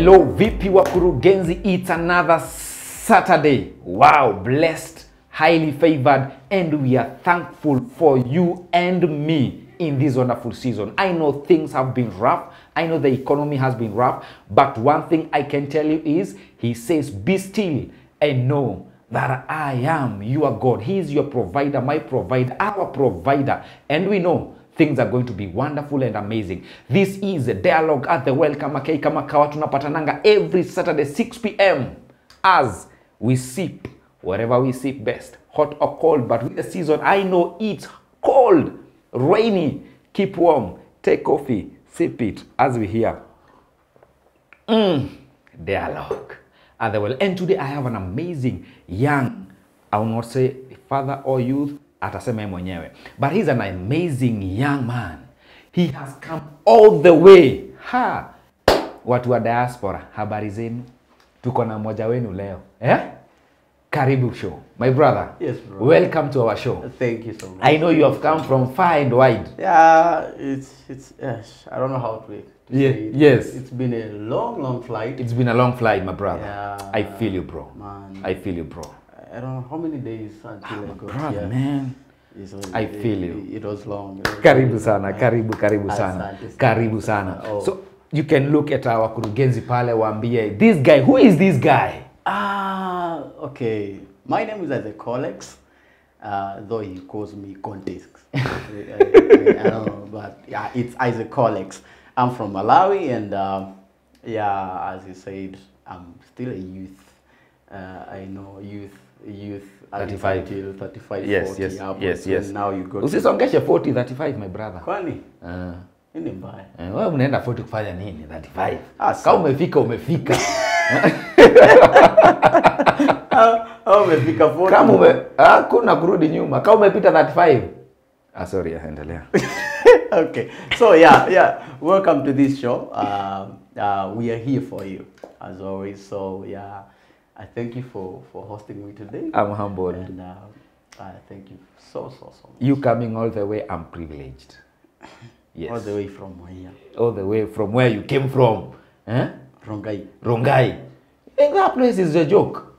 Hello, vipi wakurugenzi? It's another Saturday. Wow, blessed, highly favored, and we are thankful for you and me in this wonderful season. I know things have been rough. I know the economy has been rough, but one thing I can tell you is He says, Be still and know that I am your God. He is your provider, my provider, our provider. And we know things are going to be wonderful and amazing. This is a dialogue at the well kama K kama kawa tunapatananga every Saturday 6 p.m. as we sip wherever we sip best, hot or cold. But with the season, I know it's cold, rainy. Keep warm, take coffee, sip it as we hear dialogue at the well. And today I have an amazing young, I will not say father or youth, atasema yeye mwenyewe, but he's an amazing young man. He has come all the way. Ha! Watu wa diaspora, habari zenu? Tuko na mmoja wenu leo. Eh? Karibu show. My brother. Yes, bro. Welcome to our show. Thank you so much. I know you have come from far and wide. Yeah, it's it's yes. I don't know how to, to Yeah, say it. yes. It's been a long, long flight. It's been a long flight, my brother. Yeah. I feel you, bro. Man. I feel you, bro. I don't know how many days until I got Brother, here. man. It's- I it- feel you. It, was long. It was karibu sana karibu karibu sana sana. karibu sana Oh. so you can look at our kurugenzi pale wambie this guy who is this guy Ah, okay. My name is Isaac Colex, uh, though he calls me Contex. I, I, I don't know, but yeah, it's Isaac Colex. I'm from Malawi, and um, yeah, as you said, I'm still a youth. Uh, I know youth, youth. 35. Until 35, yes 40 yes upwards, yes and yes Now you go. usisongeshe 40 35 my brother Kwani? uh, mbaya? wewe unaenda 40 kufanya nini 35 Ah, kama umefika umefika Oh, umefika 40. kama ume hakuna kurudi nyuma kama umepita 35 ah sorry endelea okay so yeah yeah welcome to this show uh, uh, we are here for you as always so yeah i thank you for for hosting me today. I'm humbled. And uh, i thank you so so so much. You coming all the way I'm privileged. Yes. all the way from here all the way from where you came from. Eh? rongai. Rongai. And that place is a joke.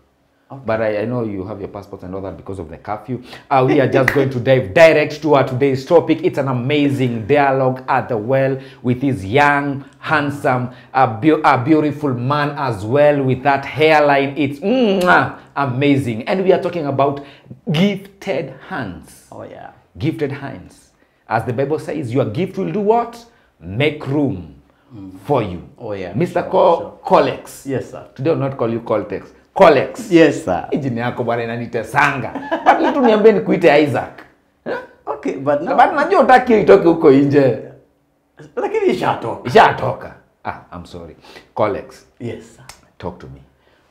But I, I know you have your passport and all that because of the curfew. Uh, we are just going to dive direct to our today's topic. It's an amazing dialogue at the well with this young, handsome, a, beau- a beautiful man as well with that hairline. It's mwah, amazing. And we are talking about gifted hands. oh yeah Gifted hands. As the Bible says, your gift will do what? Make room for you. Oh, yeah, Mr. sure, sure. Collex. yes sir Today I'll not call you Coltex. Colex. yes sir jina yako bwana inanitesanga. But tu niambie nikuite Isaac. Eh? okay but now But najua utaki itoke huko nje. lakini ishatoka Ishatoka. Ah, I'm sorry. Colex, yes sir talk to me.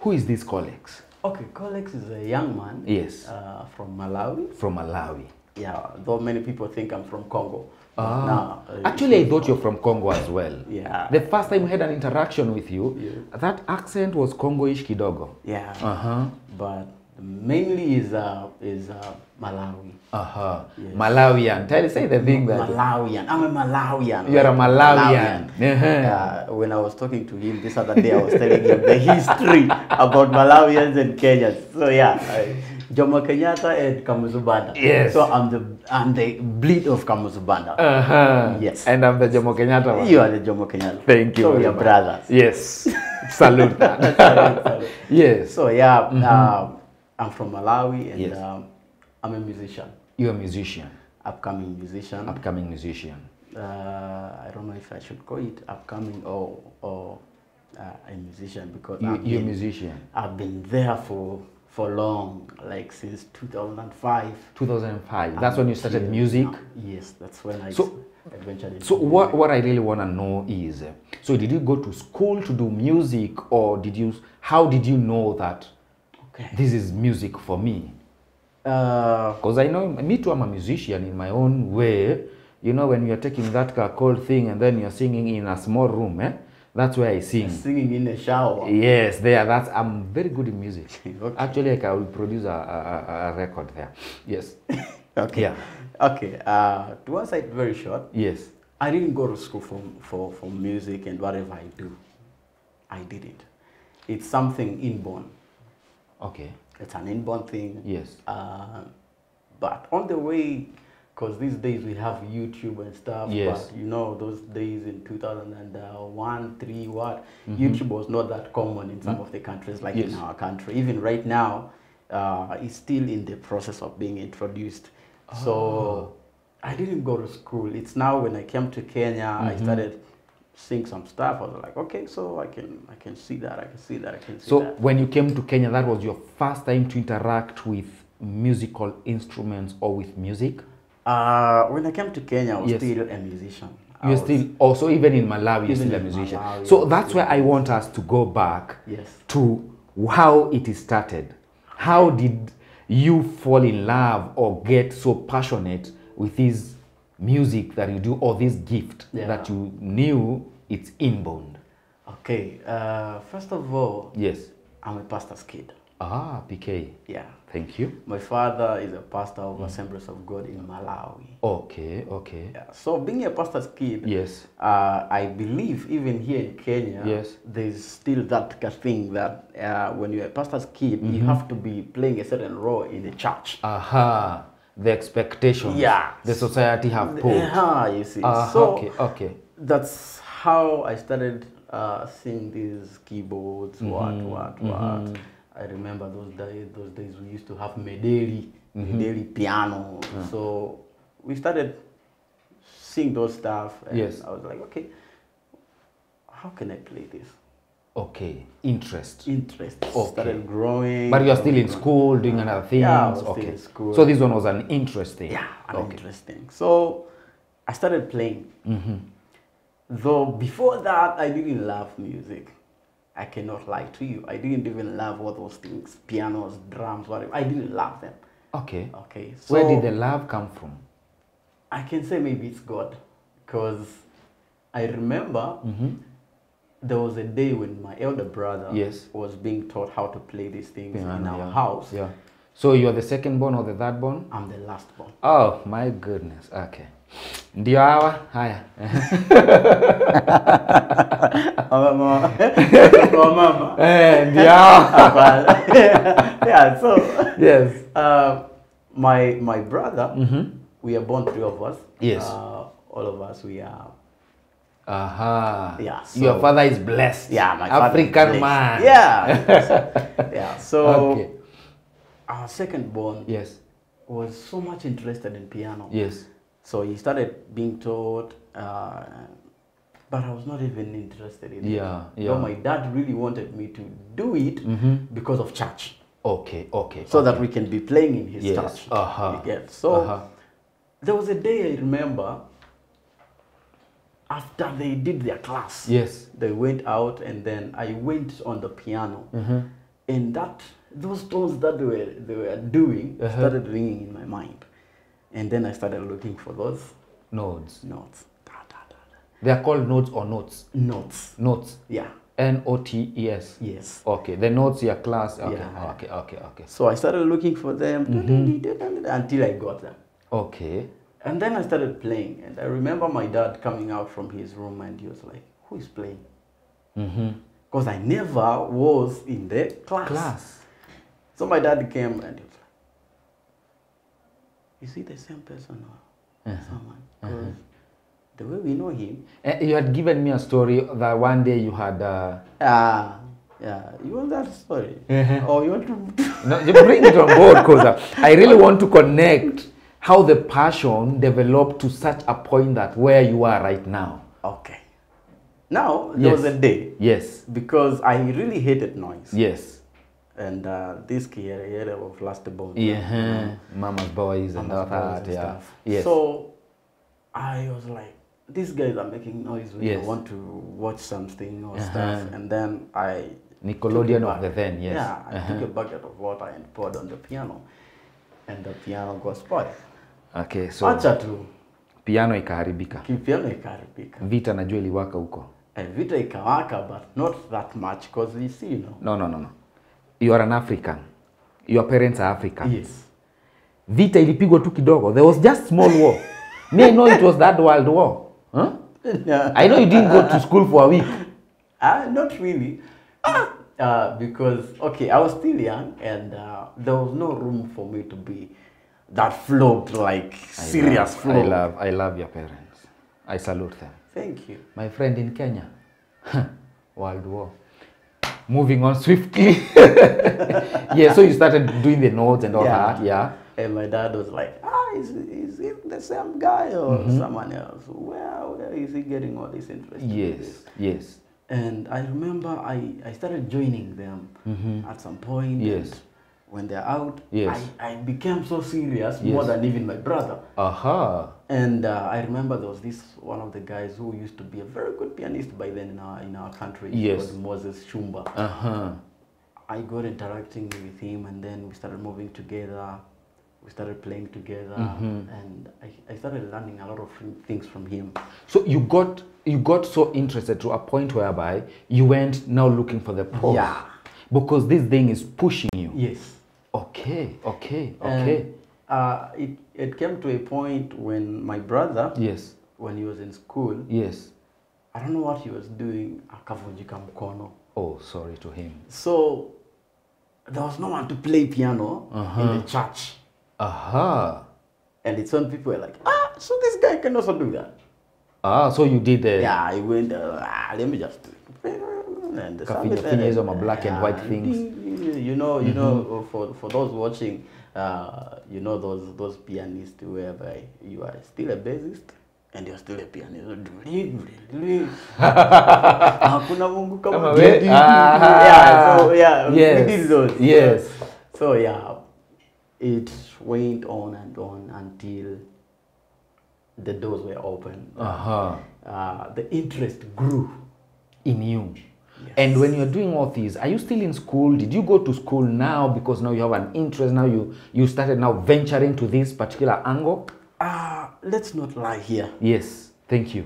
Who is this Colex? okay colex is a young man Yes. uh, from malawi From Malawi. yeah though many people think i'm from congo Ah. now, uh, Actually, I thought you're from Congo as well. Yeah. The first time we had an interaction with you, Yeah. that accent was Congo-ish kidogo. yeah Uh-huh. but mainly is uh, is uh, Malawi. Uh-huh. Yes. Malawian. Tell say the thing that Malawian. I'm a Malawian. You're a Malawian. Malawian. Uh-huh. Uh, when I was talking to him this other day, I was telling him the history about Malawians and Kenyans. So yeah, I, Jomo Kenyatta and Kamuzubanda. Yes. So I'm the I'm the bleed of Kamuzubanda. Uh-huh. Yes. And I'm the Jomo Kenyatta one. you are the Jomo Kenyatta. Thank you. So we are brothers. Yes. Salute that. salute, sorry. yes. So yeah, mm -hmm. um, I'm from Malawi and Yes. um, I'm a musician, You're a musician, upcoming musician. upcoming musician. uh, I don't know if I should call it upcoming or or uh, a musician because You, I've, you're a musician. I've been there for for long, like since 2005. 2005. That's when you started music. now. Yes, that's when I So- eventually. So what, what I really want to know is, uh, so did you go to school to do music or did you, how did you know that Okay. this is music for me? Uh, Because I know, me too, I'm a musician in my own way. You know, when you're taking that uh, cold thing and then you're singing in a small room, eh? That's where I sing. singing in the shower. Yes, there. That's I'm very good in music. Okay. Actually, like, I will produce a, a, a- record there. Yes. Okay. Yeah. Okay. Uh, to answer it very short, Yes. I didn't go to school for, for, for music and whatever I do. I didn't. It's something inborn. Okay. It's an inborn thing. Yes. Uh, but on the way, because these days we have YouTube and stuff. Yes. But you know, those days in 2001, 3, what? Mm-hmm. YouTube was not that common in some of the countries like in our country. Even right now, uh, it's still in the process of being introduced. Oh. So I didn't go to school. It's now when I came to Kenya, I Mm-hmm. started seeing some stuff. I was like, okay, so I can I can see that, I can see that, I can see So that. when you came to Kenya, that was your first time to interact with musical instruments or with music? Uh, when I came to Kenya, I was Yes. still a musician. I You're still also even in Malawi, you're still a musician. Malawi, so that's where I want us to go back Yes. to how it is started. How did you fall in love or get so passionate with this music that you do or this gift Yeah. that you knew it's inborn? Okay. Uh, first of all, Yes. I'm a pastor's kid. Ah, PK. Yeah. Thank you. My father is a pastor Mm. of Assemblies of God in Malawi. Okay, okay. Yeah. So being a pastor's kid, Yes. uh, I believe even here in Kenya, Yes. there's still that thing that uh, when you're a pastor's kid, Mm-hmm. you have to be playing a certain role in the church. Aha. The expectations Yeah. the society have put. Yeah, you see. Ah, so okay, okay. that's how I started uh, seeing these keyboards, what, what, what. I remember those days. Those days we used to have Medeli, Medeli piano. So we started seeing those stuff, and Yes. I was like, okay, how can I play this? Okay. Interest. Interest Okay. started growing. But you are still in school doing another things. Yeah, I was still okay. in school. So this one was an interesting. Yeah, and Okay. interesting. So I started playing. Mm-hmm. Though before that, I didn't love music. I cannot lie to you. I didn't even love all those things, pianos, drums, whatever. I didn't love them. Okay. Okay, so Where did the love come from? I can say maybe it's God, because I remember mm-hmm. there was a day when my elder brother Yes. was being taught how to play these things in our yeah. house. Yeah. So you're the second born or the third born? I'm the last born. Oh my goodness. Okay. Ndio hawa haya. mama. Eh, ndio hawa. yeah, so Yes. uh, my my brother, we are born three of us. Yes. Uh, all of us, we are. Aha. Yeah, Your father is blessed. Yeah, my African man. Yeah. yeah. So Okay. our second born Yes. was so much interested in piano. Yes. So he started being taught, uh, but I was not even interested in it. Yeah, Though yeah. my dad really wanted me to do it because of church, Okay. Okay. so okay. that we can be playing in his Yes, church. uh-huh, You get so. uh-huh. There was a day I remember. After they did their class, Yes. they went out, and then I went on the piano, Mm-hmm. and that those tones that they were they were doing Uh-huh. started ringing in my mind, and then I started looking for those Nodes. notes. Da, da, da, da. They are called nodes or notes. Notes. Notes. Yeah. N O T E S. Yes. Okay. The notes your class. Okay. Yeah. Okay. Okay. Okay. So I started looking for them Mm-hmm. until I got them. Okay. And then I started playing. And I remember my dad coming out from his room and he was like, Who is playing? Mm-hmm. Because I never was in the class. Class. So my dad came and he was like, Is he the same person or Uh-huh. someone? Because the way we know him, Eh, you had given me a story that one day you had. Uh, ah, yeah, you want that story? Uh-huh. Or you want to. no, you bring it on board because uh, I really want to connect how the passion developed to such a point that where you are right now. okay. Now, there was a day Yes. because I really hated noise. Yes. And uh, this area of last born. Yeah. you know? Mama's boys and all that. and Yeah. stuff. Yes. So I was like, these guys are making noise when Yes. I want to watch something or Uh-huh. stuff. And then I. Nickelodeon of the then, yes. Yeah, I Uh-huh. took a bucket of water and poured on the piano. And the piano got spoiled. Okay, so Acha tu, piano ikaharibika. Piano ikaharibika. Vita najua iliwaka huko. Eh, vita ikawaka, but not that much because you see, you know. No, no, no, no. You are an African. Your parents are African. Yes. Vita ilipigwa tu kidogo. There was just small war. Me, I know it was that world war. Huh? I know you didn't go to school for a week. Uh, not really. Uh, because, okay, I was still young and uh, there was no room for me to be that float like I serious love, I love, I love your parents. I salute them. Thank you. My friend in Kenya, World War. Moving on swiftly. yeah, so you started doing the notes and all Yeah. that. Yeah. And my dad was like, ah, is, is it the same guy or Mm-hmm. someone else? Where, where is he getting all this interest? Yes. this?" Yes. And I remember I, I started joining them at some point. Yes. When they're out, Yes. I, I became so serious, more than even my brother. Aha. And uh, I remember there was this one of the guys who used to be a very good pianist by then in our, in our country. Yes. was Moses Shumba. Uh huh. I got interacting with him, and then we started moving together. We started playing together, Mm-hmm. and I, I started learning a lot of things from him. So you got you got so interested to a point whereby you went now looking for the pros. Yeah. Because this thing is pushing you. Yes. Okay. Okay. Okay. And, uh, it, it came to a point when my brother, yes. when he was in school, Yes. I don't know what he was doing, akavunjika mkono. Oh, sorry to him. So there was no one to play piano in the church. Aha. And it's when people were like, ah, so this guy can also do that. Ah, so you did the Yeah, I went, uh, ah, let me just do it. And the Kafinya finya hizo ma black and white things. You know, you know, for, for those watching, uh, you know those those pianists whereby you are still a bassist and you're still a pianist. Hakuna Mungu kama wewe. we- Ah. Yeah, so yeah, Yes. we did those. Yes. So yeah, it went on and on until the doors were open. Uh -huh. Uh, the interest grew. In you. Yes. And when you're doing all these, are you still in school? Did you go to school now because now you have an interest? Now you you started now venturing to this particular angle? Uh, let's not lie here. Yes. Thank you.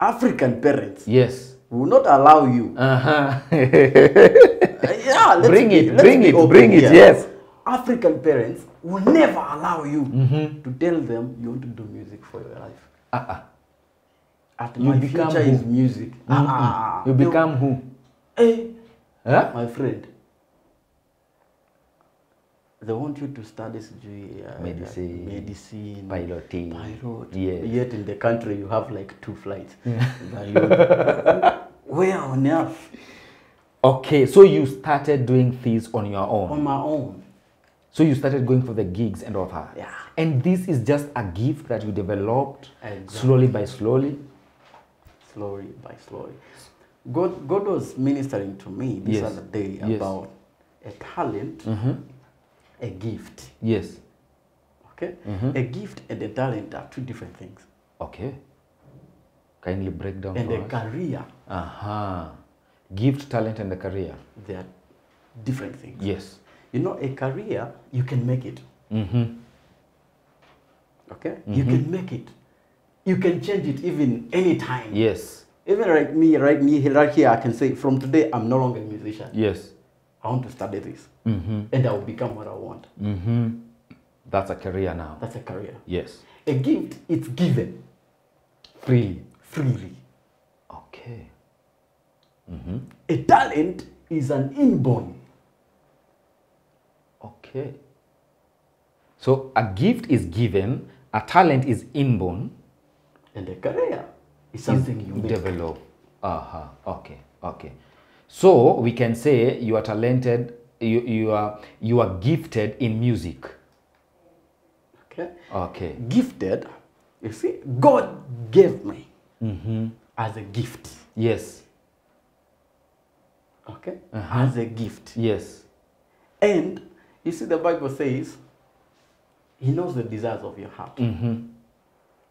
African parents Yes. will not allow you. Uh-huh. Uh, yeah, Bring be- it, bring it, bring it, yes. African parents will never allow you Mm-hmm. to tell them you want to do music for your life. uh-uh. At You my become future who? is music. Ah, ah, ah, You become who? Eh, Huh? my friend. They want you to study sijui, uh, Medicine, medicine, piloting. pilot. Yes. Yet in the country you have like two flights. You- Where on earth? Okay, so you started doing things on your own. On my own. So you started going for the gigs and all that. Yeah. And this is just a gift that you developed Exactly. slowly by slowly. Slowly by slowly. God, God was ministering to me this Yes. other day Yes. about a talent, Mm-hmm. a gift. Yes. Okay, Mhm. a gift and a talent are two different things, Okay. Kindly break down and a us. career Aha. Gift, talent, and a career. they are different things. Yes. You know, a career you can make it. Mm-hmm. Okay, you can make it. You can change it even anytime. Yes. Even like me, right me, right here, I can say from today I'm no longer a musician. Yes. I want to study this, Mm-hmm. and I will become what I want. Mm-hmm. That's a career now. That's a career. Yes. A gift, it's given Freely. freely. Okay. Mm-hmm. A talent is an inborn. Okay. So a gift is given, a talent is inborn, And a career is something you make. develop. Aha. Okay. Okay. So we can say you are talented. You you are you are gifted in music. Okay. Okay. Gifted, you see, God gave me Mm-hmm. as a gift. Yes. Okay. Uh-huh. As a gift. Yes. And you see, the Bible says, He knows the desires of your heart. Mm-hmm.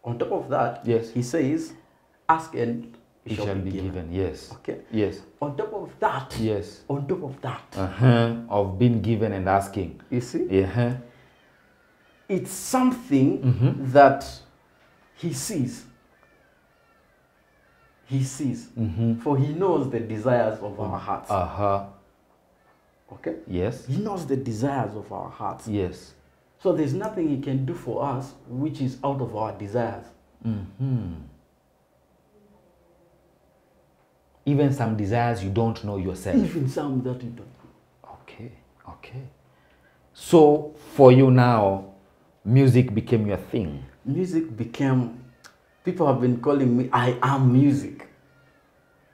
On top of that, Yes. He says, Ask and It shall be given. Yes. Okay. Yes. On top of that, Yes. on top of that, Uh-huh. Of being given and asking. you see, Yeah. it's something Mhm. that he sees. He sees. Mm-hmm. For he knows the desires of our hearts. Uh-huh. okay? Yes. He knows the desires of our hearts. Yes. So there's nothing he can do for us which is out of our desires. Mm-hmm. even some desires you don't know yourself. Even some that you don't. Okay, okay. So for you now, music became your thing. Music became, people have been calling me, I am music.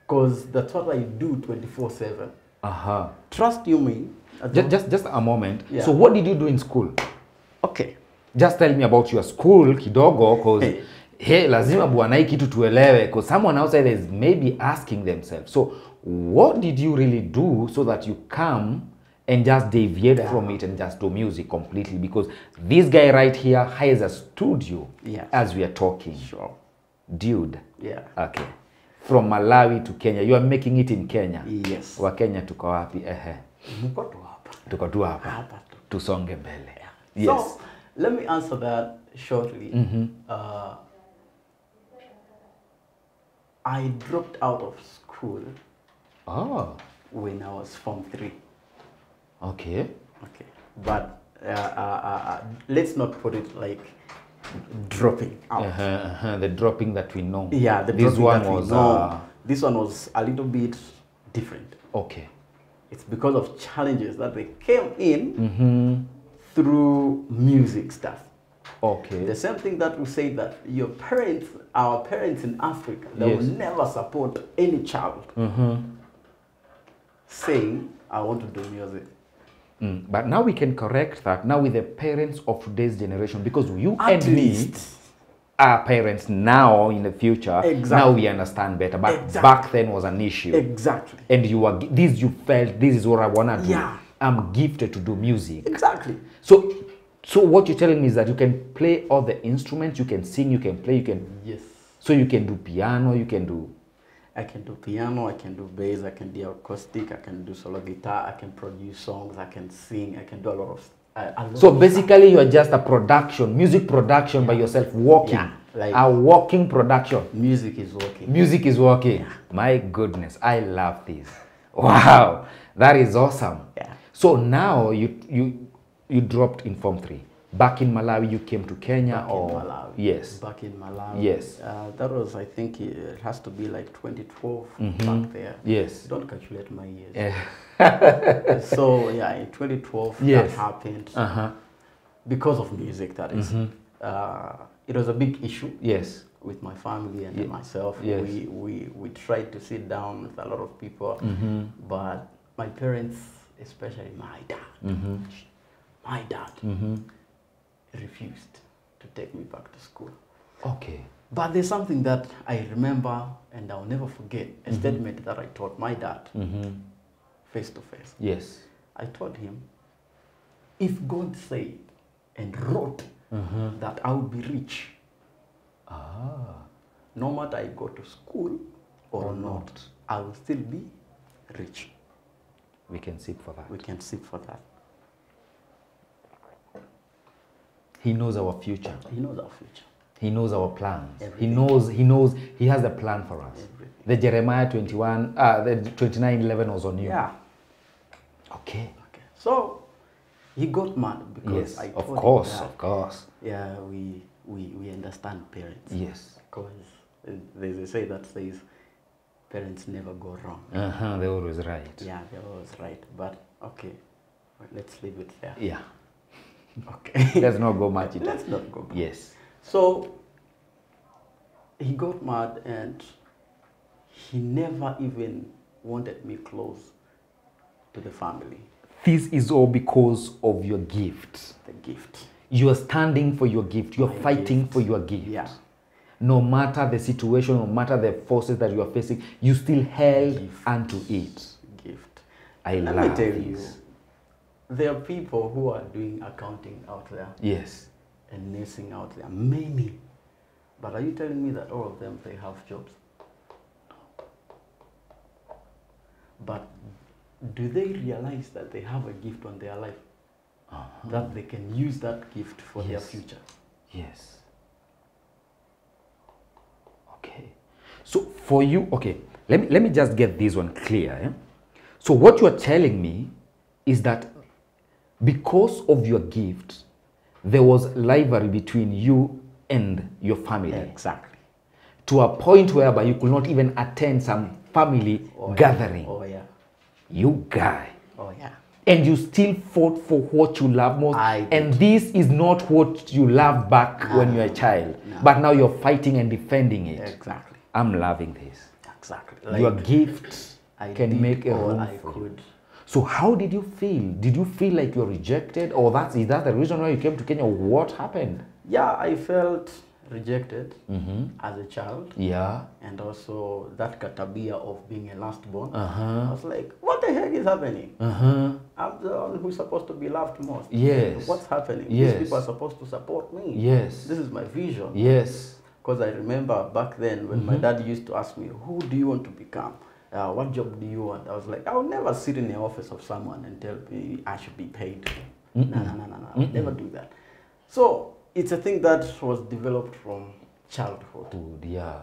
Because that's what I do 24 7. Uh-huh. Trust you me. Just, just, just a moment. Yeah. So what did you do in school? Okay. Just tell me about your school kidogo cause Hey. hey, lazima bwana hii kitu tuelewe cause someone outside is maybe asking themselves. So what did you really do so that you come and just deviate yeah. from it and just do music completely because this guy right here has a studio Yeah. as we are talking. Sure. Dude. Yeah. Okay. From Malawi to Kenya. You are making it in Kenya. Yes. Wa Kenya tuko wapi? Ehe. Mko tu hapa. Tuko tu hapa. Hapa tu. Tusonge mbele. Yes. So let me answer that shortly. Uh, I dropped out of school oh, when I was Form 3. okay. Okay. But uh, uh, uh, uh, let's not put it like dropping out. Uh-huh, uh-huh. The dropping that we know. Yeah, the this dropping one that we was know, uh, this one was a little bit different. okay. It's because of challenges that they came in Mm-hmm. Through music stuff. Okay. The same thing that we say that your parents, our parents in Africa, they Yes. will never support any child Mm-hmm. saying, I want to do music. Mm. But now we can correct that now with the parents of today's generation because you At and me least. are parents now in the future. Now we understand better. But Exactly. back then was an issue. Exactly. and you are gi- this you felt this is what I wanna do. Yeah. I'm gifted to do music. Exactly. So so what you're telling me is that you can play all the instruments, you can sing, you can play, you can Yes. so you can do piano, you can do I can do piano, I can do bass, I can do acoustic, I can do solo guitar, I can produce songs, I can sing, I can do a lot of a, so basically you are just a production, music production by yourself, walking. Yeah, like- a walking production. music is working. Music is working. My goodness, I love this. Wow, that is awesome. Yeah. So now you you you dropped in Form Three. Back in Malawi, you came to Kenya, Back or in Malawi. yes, Back in Malawi. Yes. Uh, that was, I think, it has to be like 2012 Mhm. back there. yes, Don't calculate my years. Eh, so yeah, in 2012 Yes. that happened uh huh, because of music. That is. Mhm. Uh, it was a big issue yes, with my family and Ye- myself. yes. We, we we tried to sit down with a lot of people, mm-hmm. but my parents, especially my dad, Mm-hmm. my dad Mm-hmm. refused to take me back to school. Okay, But there's something that I remember and I'll never forget. A Mhm. statement that I told my dad mm-hmm. face to face. yes, I told him, if God said and wrote mm-hmm. that I would be rich, ah, no matter I go to school or, Or not, not. I will still be rich. We can seek for that. We can seek for that. He knows our future. He knows our future. He knows our plans. He knows. He knows. He has a plan for us. Everything. The Jeremiah twenty-one, uh, the twenty-nine eleven was on you. Yeah. Okay. Okay. So he got mad because Yes, I of course, him that, of course. yeah, we, we, we understand parents. Yes. Because uh, there's a say that says parents never go wrong. Uh huh. They're always right. Yeah, they're always right. But okay, let's leave it there. Yeah. Okay. Let's not go much into. let's not go back. Yes. So he got mad and he never even wanted me close to the family, This is all because of your gift. the gift. You are standing for your gift. You are My fighting gift. for your gift. Yeah. No matter the situation, no matter the forces that you are facing, you still held Gift. unto it. Gift. I Let love me tell this. you, there are people who are doing accounting out there Yes. and nursing out there, many. But are you telling me that all of them they have jobs? No. But do they realize that they have a gift on their life? Uh-huh. That they can use that gift for their future? Yes. So for you, okay, let me let me just get this one clear. eh? So what you are telling me is that because of your gift, there was rivalry between you and your family Exactly. to a point whereby you could not even attend some family Oh, yeah. gathering. Oh yeah. You guy. Oh yeah. And you still fought for what you love most. I did. and this is not what you loved back when you were a child. But now you're fighting and defending it. Exactly. I'm loving this. Exactly. Like, Your gift I can make a room I for could. you. So how did you feel? Did you feel like you're rejected, or that's is that the reason why you came to Kenya? What happened? Yeah, I felt rejected Mm-hmm. as a child. Yeah. and also that katabia of being a last born. Uh-huh. I was like, what the heck is happening? Uh huh. I'm the one who's supposed to be loved most. Yes. What's happening? Yes. These people are supposed to support me. Yes. This is my vision. Yes. Because I remember back then when Mm-hmm. my dad used to ask me, who do you want to become? Uh, what job do you want? I was like, I'll never sit in the office of someone and tell me I should be paid. No, no, no, no, no. I'll never do that. So it's a thing that was developed from childhood. Dude, yeah.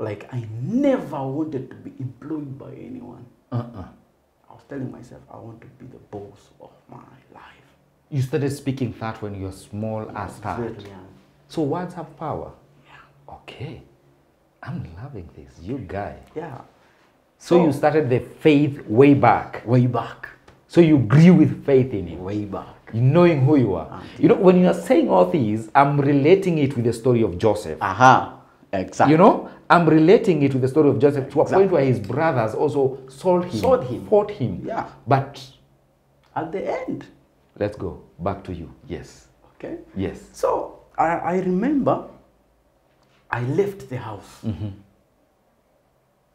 Like I never wanted to be employed by anyone. Uh-uh. I was telling myself I want to be the boss of my life. You started speaking that when you're small I as that. So words have power. Okay. I'm loving this. You guy. Yeah. So So- you started the faith way back. Way back. So you grew with faith in it. Way back. knowing who you are. Until- You know, when you are saying all these, I'm relating it with the story of Joseph. Aha. Exactly. You know, I'm relating it with the story of Joseph to a Exactly. point where his brothers also sold him, Sold him. fought him. Yeah. But At the end. let's go back to you. Yes. Okay. Yes. So I, I remember I left the house Mm-hmm.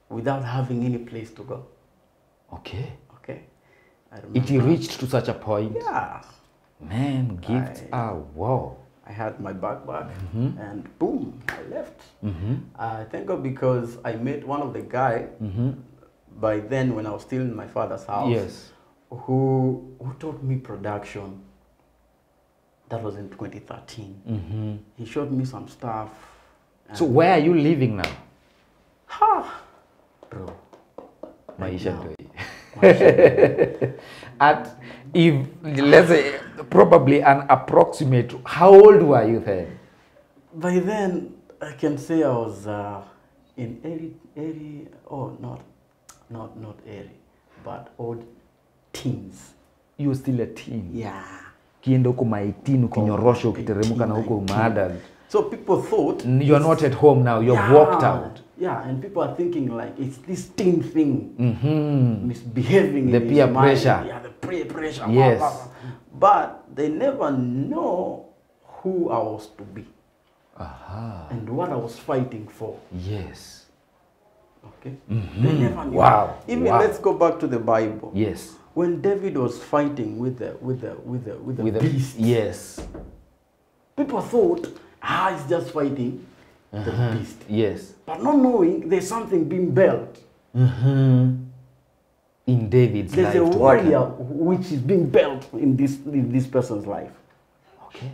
without having any place to go. Okay. Okay. It reached to such a point. Yeah. Man, gifts I- are wow. I had my backpack Mm-hmm. and boom, I left. Uh, thank God because I met one of the guy by then when I was still in my father's house. Yes. Who who taught me production. That was in 2013. Mm-hmm. He showed me some stuff. So where are you living now? Ha, bro. Right Maisha now. At if let's say probably an approximate, how old were you then? By then, I can say I was uh, in early, early, oh, not, not, not early, but old teens. You were still a teen. Yeah. Kienda huko maitini ukinyorosha ukiteremka na huko 18, umaada. So people thought You're not at home now. You've yeah, walked out. Yeah, and people are thinking like it's this teen thing, hmm misbehaving. The peer mind. pressure. Yeah, the peer pressure. Yes. blah, blah. But they never know who I was to be Aha. and what I was fighting for. Yes. Okay. They never knew. Wow. Even Wow. let's go back to the Bible. Yes. When David was fighting with the with the with the with the With the beast, Yes. people thought, ah, he's just fighting Uh-huh. the beast. Yes. But not knowing there's something being built. hmm In David's There's life. a warrior which is being built in this in this person's life. Okay.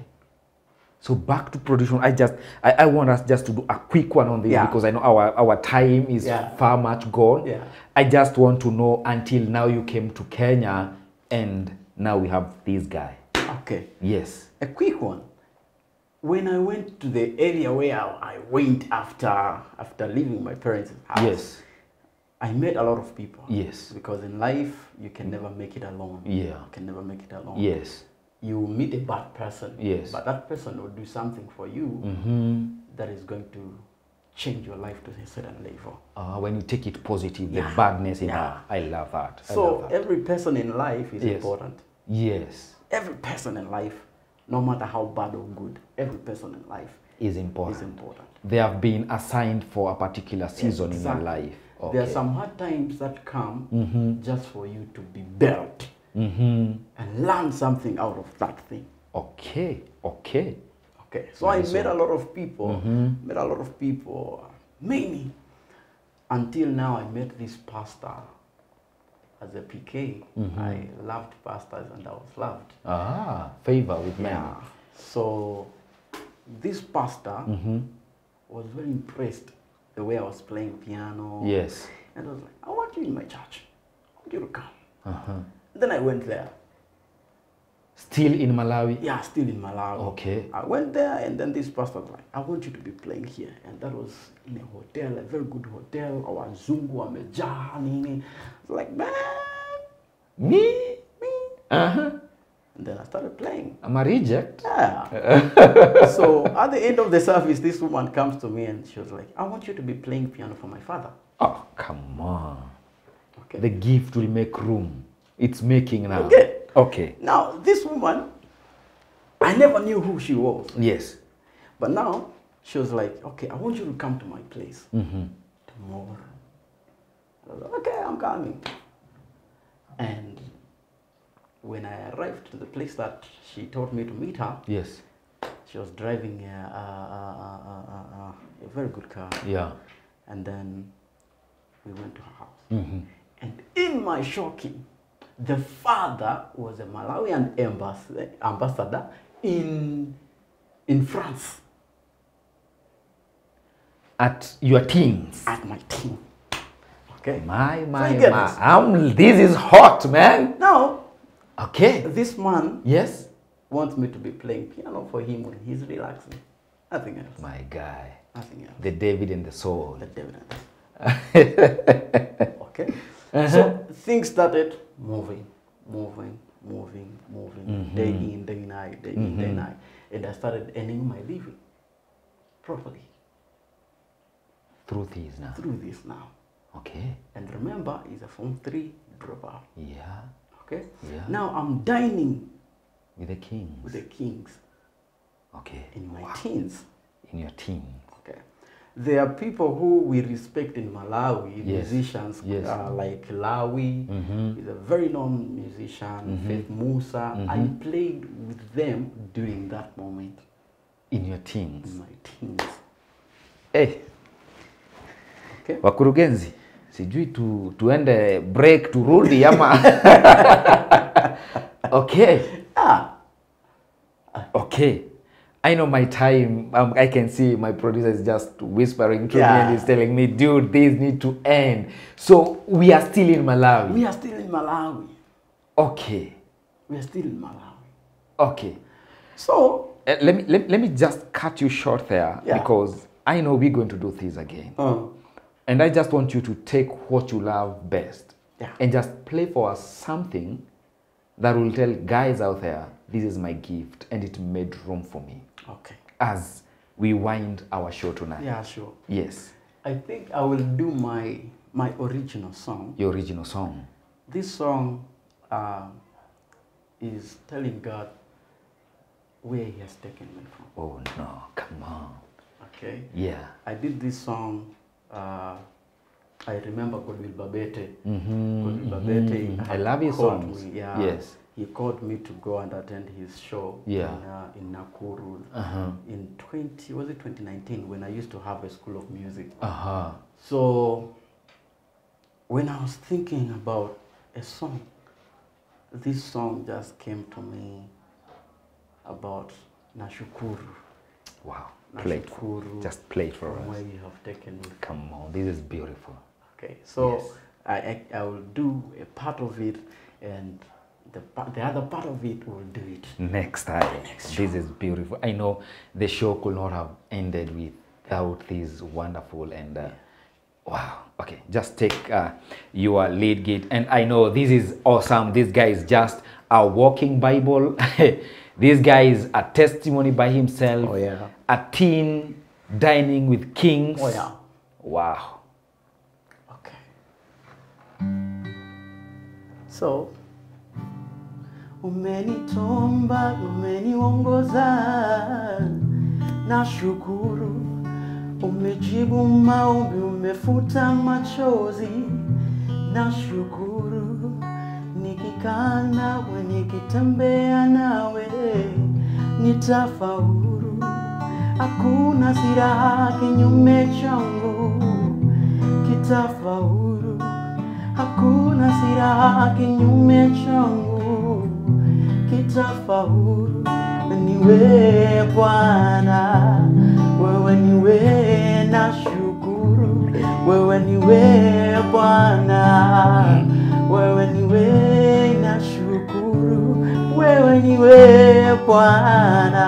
So back to production. I just I, I want us just to do a quick one on this Yeah. because I know our, our time is Yeah. far much gone. Yeah. I just want to know until now you came to Kenya and now we have this guy. Okay. Yes. A quick one. When I went to the area where I went after after leaving my parents' house, Yes. I met a lot of people. Yes. Because in life you can never make it alone. Yeah. You can never make it alone. Yes. You meet a bad person. Yes. But that person will do something for you Mm-hmm. that is going to change your life to a certain level. Uh, when you take it positive, Yeah. the badness in Yeah. her. I love that. I So love that. every person in life is Yes. important. yes, Every person in life, no matter how bad or good, every person in life is important. is important. They have been assigned for a particular season exactly. in your life. Okay. There are some hard times that come mm -hmm. just for you to be built Mm-hmm. and learn something out of that thing. Okay. Okay. Okay, so I met met a lot of people, mm -hmm. met a lot of people, many, until now I met this pastor as a PK. Mhm. I loved pastors and I was loved. Ah, favor with men. Yeah. So this pastor Mm-hmm. was very impressed the way I was playing piano. Yes. And I was like, I want you in my church. I want you to come. Uh-huh. Then I went there. Still in Malawi. Yeah, still in Malawi. Okay. I went there, and then this pastor was like, I want you to be playing here. And that was in a hotel, a very good hotel. Wazungu wamejaa nini. I was like, man, Me? me. Uh-huh. And then I started playing. I'm a reject. Yeah. so at the end of the service, this woman comes to me and she was like, I want you to be playing piano for my father. Oh, come on. Okay. The gift will make room. It's making now. Okay. Okay. Now, this woman, I never knew who she was. Yes. But now, she was like, okay, I want you to come to my place Mm-hmm. tomorrow. I was like, okay, I'm coming. And when I arrived to the place that she told me to meet her, Yes. she was driving a, a, a, a, very good car. Yeah. And then we went to her house. Mm-hmm. And in my shocking, the father was a Malawian ambassador, ambassador in, in France At your teens. at my team. Okay. My, my, get my. this? I'm, this is hot, man. No. Okay. this man Yes. wants me to be playing piano for him when he's relaxing. Nothing else. My guy. Nothing else. The David and the Saul. The dividend. okay. Uh-huh. So things started moving, moving, moving, moving, mm-hmm. day in, day night, day in, day mm-hmm. night. And I started earning my living properly Through these now. through this now. Okay. And remember, it's a Form 3 dropout. Yeah. Okay? Yeah. Now I'm dining With the kings. with the kings Okay. in my teens. In your teens. There are people who we respect in Malawi, Yes. musicians Yes. uh, like Lawi, mm -hmm. is a very known musician, mm -hmm. Faith Musa. Mm -hmm. I played with them during that moment In your teens. in my teens. Hey, Okay. wakurugenzi, sijui tu, tuende break turudi ama okay. Ah, Okay. I know my time. Um, I can see my producer is just whispering to me and he's telling me, dude, this need to end. So we are still in Malawi. we are still in Malawi. Okay. We are still in Malawi. Okay. So, Uh, let, me, let, let me just cut you short there Yeah. because I know we're going to do this again. uh, And I just want you to take what you love best Yeah. and just play for us something that will tell guys out there, this is my gift and it made room for me okay. as we wind our show tonight. Yeah, sure. Yes, I think I will do my my original song. your original song. This song uh, is telling God where He has taken me from. Oh no, come on. Okay. Yeah. I did this song. Uh, I remember Godwill Babete. Mhm, Godwill Babete. Babete. -hmm. I love his songs. Yeah. Yes. He called me to go and attend his show Yeah. in, uh, in Nakuru Uh-huh. in 20, was it 2019 when I used to have a school of music. Uh-huh. So when I was thinking about a song, this song just came to me about Nashukuru. Wow. Play it. Just play it for from where us. you have taken me. Come on, this is beautiful. Okay, so Yes. I, I I will do a part of it, and the the other part of it will do it. Next time. this is beautiful. I know the show could not have ended without this wonderful and uh, wow. Okay, just take uh, your lead gate. And I know this is awesome. This guy is just a walking Bible. this guy is a testimony by himself. Oh, yeah. A teen dining with kings. Oh, yeah. Wow. Okay. So umenitomba, umeniongoza, nashukuru. Umejibu maombi, umefuta machozi, nashukuru. Nikikaa nawe, nikitembea nawe, nitafaulu. Hakuna silaha kinyume changu kitafaulu. Hakuna silaha kinyume changu kitafaulu. Niwe Bwana, wewe niwe na shukuru, wewe niwe Bwana, wewe niwe na shukuru, wewe wewe niwe Bwana